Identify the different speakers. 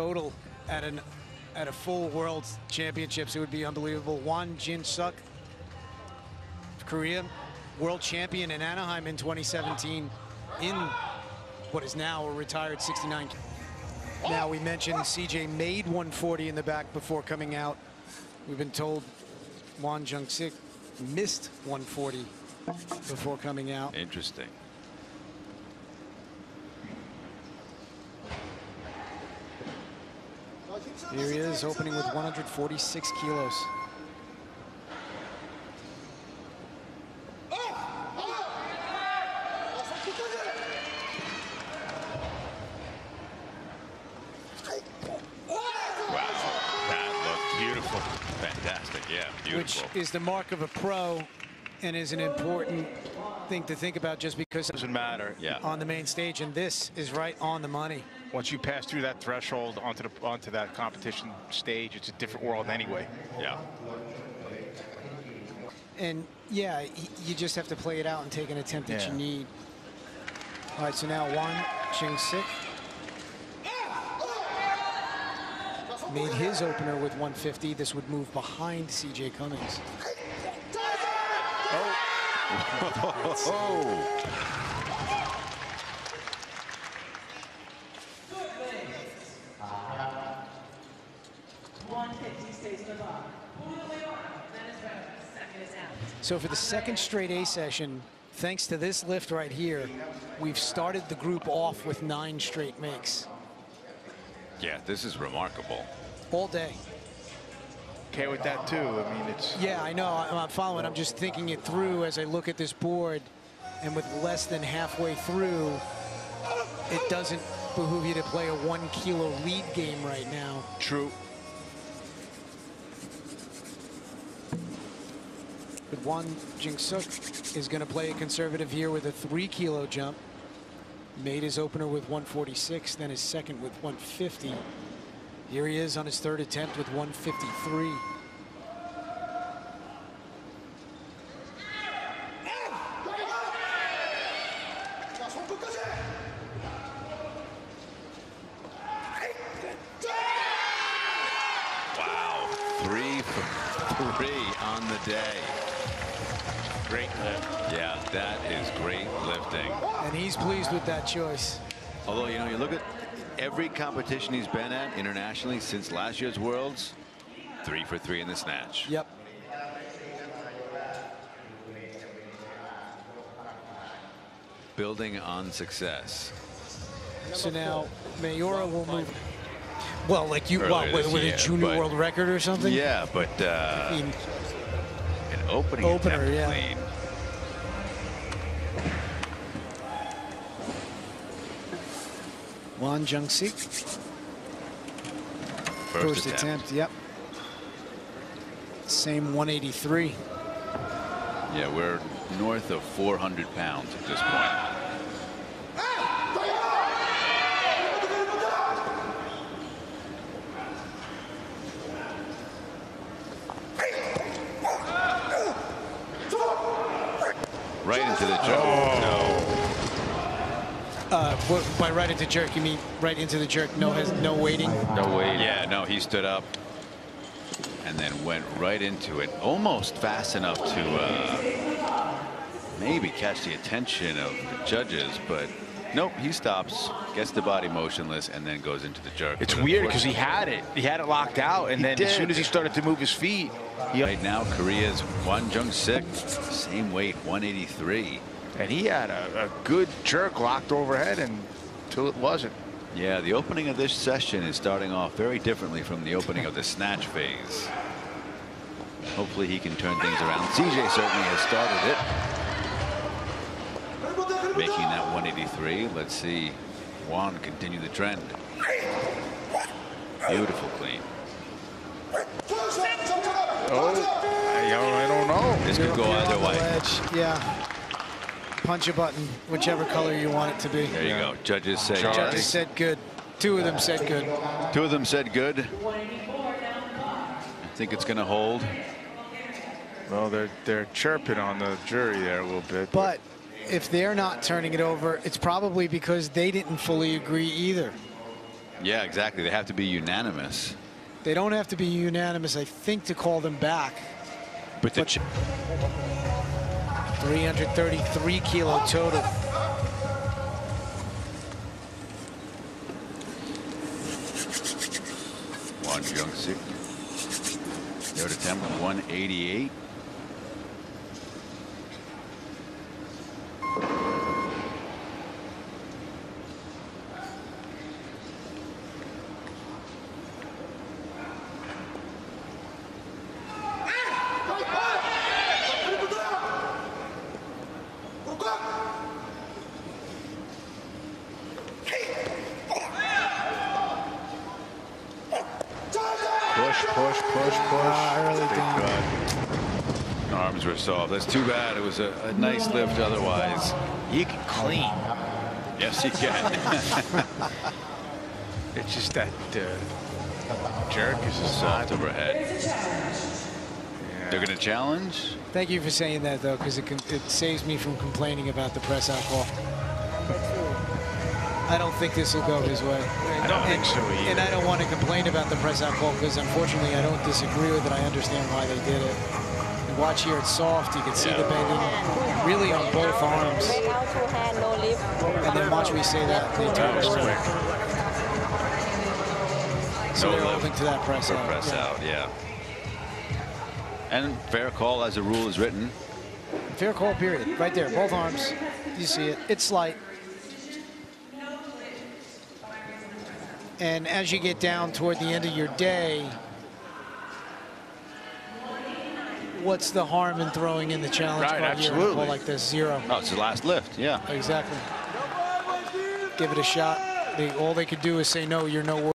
Speaker 1: total at an at a full World Championships, it would be unbelievable. Won Jeong-sik, Korea, world champion in Anaheim in 2017 in what is now a retired 69. Now we mentioned CJ made 140 in the back before coming out. We've been told Won Jeong-sik missed 140 before coming out.
Speaker 2: Interesting.
Speaker 1: Here he is opening with 146 kilos.
Speaker 2: That looked beautiful. Fantastic. Yeah, beautiful.
Speaker 1: Which is the mark of a pro and is an important thing to think about just because it
Speaker 3: doesn't matter.
Speaker 2: Yeah.
Speaker 1: on the main stage and this is right on the money.
Speaker 3: Once you pass through that threshold onto the onto that competition stage, it's a different world anyway.
Speaker 2: Yeah.
Speaker 1: And yeah, you just have to play it out and take an attempt that you need. All right, so now Won Jeong-sik made his opener with 150. This would move behind CJ Cummings. So for the second straight A session, thanks to this lift right here, we've started the group off with nine straight makes
Speaker 2: Yeah, this is remarkable.
Speaker 1: all day.
Speaker 3: Okay with that too. I mean, it's
Speaker 1: Yeah, I know. I'm following. I'm just thinking it through as I look at this board. And with less than halfway through, it doesn't behoove you to play a one kilo lead game right now.
Speaker 3: true.
Speaker 1: But Won Jeong-sik is going to play a conservative here with a three kilo jump. Made his opener with 146, then his second with 150. Here he is on his third attempt with 153.
Speaker 2: Wow. Three for three on the day.
Speaker 3: Great lift.
Speaker 2: Yeah, that is great lifting.
Speaker 1: And he's pleased with that choice.
Speaker 2: Although, you know, you look at every competition he's been at internationally since last year's Worlds, three for three in the snatch.
Speaker 1: Yep.
Speaker 2: Building on success.
Speaker 1: So now Mayora will move. Well, like you, what, with, with
Speaker 2: year,
Speaker 1: a junior
Speaker 2: but-
Speaker 1: world record or something?
Speaker 2: Yeah, but uh,
Speaker 1: I mean,
Speaker 2: an opening
Speaker 1: Opener,
Speaker 2: attempt
Speaker 1: yeah.
Speaker 2: clean.
Speaker 1: Won Jeong-sik,
Speaker 2: First,
Speaker 1: first
Speaker 2: attempt.
Speaker 1: attempt. Yep. Same 183.
Speaker 2: Yeah, we're north of 400 pounds at this point. Right into the jaw.
Speaker 1: Uh, by right into jerk, you mean right into the jerk? No, has no waiting.
Speaker 2: No. No way. Yeah, no, he stood up and then went right into it, almost fast enough to uh, maybe catch the attention of the judges, but nope, he stops, gets the body motionless, and then goes into the jerk.
Speaker 3: It's weird because he had it. He had it locked out, and
Speaker 2: He
Speaker 3: then as soon as he started to move his feet, he,
Speaker 2: Right now, Korea's Won Jeong-sik, same weight, 183.
Speaker 3: And he had a, a good jerk locked overhead until it wasn't.
Speaker 2: Yeah, the opening of this session is starting off very differently from the opening of the snatch phase. Hopefully he can turn things around. CJ certainly has started it. Making that 183. Let's see Won continue the trend. Beautiful clean.
Speaker 3: Oh, I don't, I don't know.
Speaker 2: This could go either way.
Speaker 1: ledge. Yeah. Punch a button, whichever color you want it to be.
Speaker 2: There you go. Judges say
Speaker 3: Charge.
Speaker 1: Judges
Speaker 2: yes.
Speaker 1: said good. Two of them said good.
Speaker 2: Two of them said good. I think it's going to hold.
Speaker 3: Well, they're they're chirping on the jury there a little bit.
Speaker 1: But if they're not turning it over, it's probably because they didn't fully agree either.
Speaker 2: Yeah, exactly. They have to be unanimous.
Speaker 1: They don't have to be unanimous, I think, to call them back.
Speaker 2: But the
Speaker 1: But- 333 kilo total.
Speaker 2: Won Jeong-sik. Third attempt, 188.
Speaker 3: Push, push, push, push.
Speaker 1: Ah, early
Speaker 3: Big
Speaker 1: down.
Speaker 3: cut.
Speaker 2: Arms were soft. That's too bad. It was a, a nice lift otherwise.
Speaker 3: You can clean.
Speaker 2: Yes, you can.
Speaker 3: It's just that uh, jerk is a
Speaker 2: Soft
Speaker 3: soft.
Speaker 2: overhead. They're going to challenge.
Speaker 1: Thank you for saying that, though, because it, it saves me from complaining about the press out call. I don't think this will go his way.
Speaker 3: I don't think
Speaker 1: And-
Speaker 3: so
Speaker 1: And. I don't want to complain about the press out call because unfortunately I don't disagree with it. I understand why they did it. And watch here, it's soft. You can see the bending really on both arms.
Speaker 4: Break out two hand, no lift.
Speaker 1: And then watch me say that. They
Speaker 3: That
Speaker 1: turn
Speaker 3: was
Speaker 1: it
Speaker 3: quick.
Speaker 1: around. So
Speaker 2: No
Speaker 1: they're
Speaker 2: lift
Speaker 1: open to that press out.
Speaker 2: press
Speaker 1: yeah.
Speaker 2: out, yeah. And fair call as the rule is written.
Speaker 1: Fair call, period. Right there, both arms. You see it. It's slight. And as you get down toward the end of your day, what's the harm in throwing in the challenge
Speaker 3: Right,
Speaker 1: card here in a
Speaker 3: absolutely.
Speaker 1: like this? Zero.
Speaker 2: Oh, it's the last lift, yeah.
Speaker 1: Exactly. Give it a shot. They, all they could do is say, no, you're no